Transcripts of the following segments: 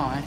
好玩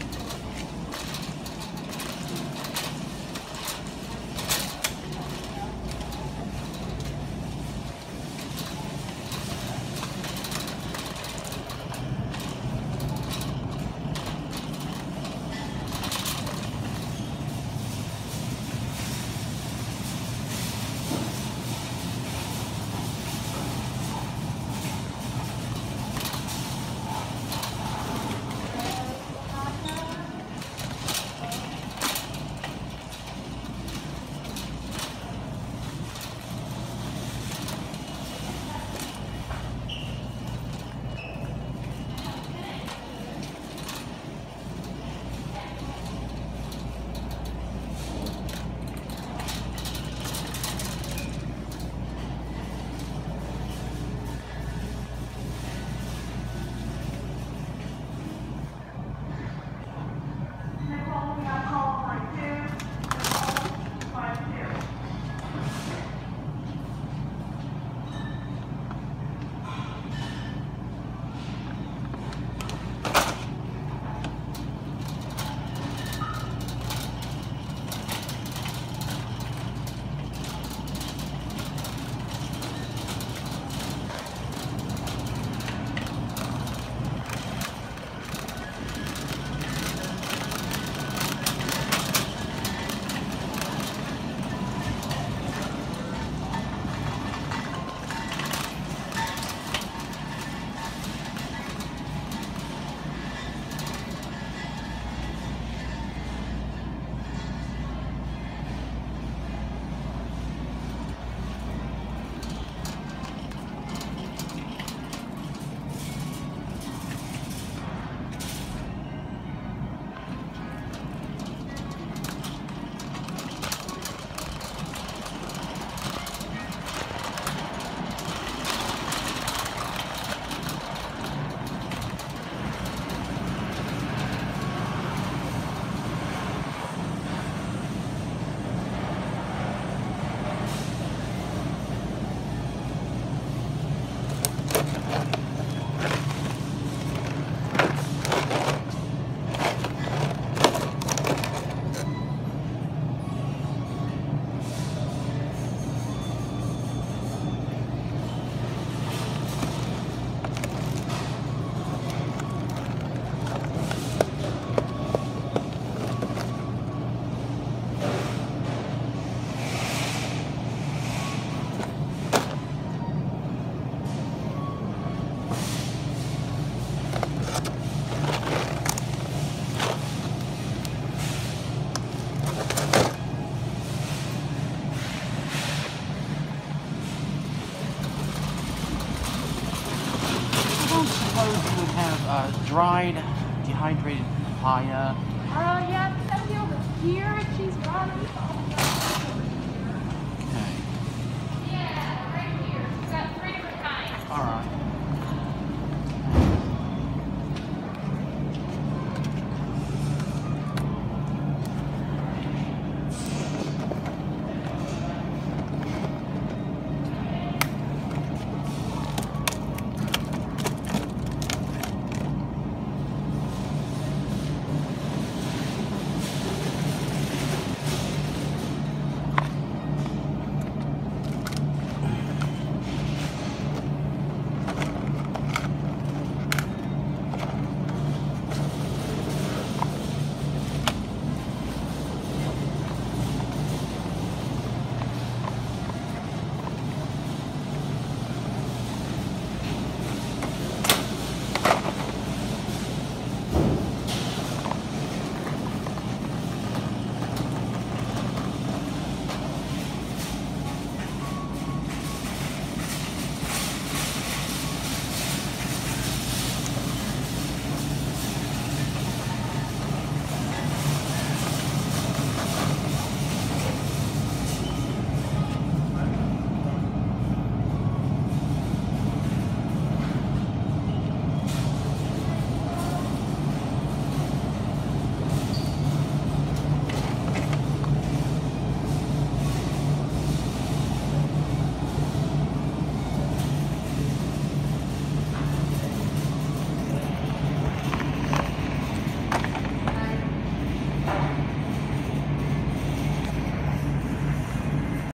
uh, dried, dehydrated papaya. Uh, yeah, that'll be over here. She's gone. Okay. Yeah, right here. We've got three different kinds. Alright.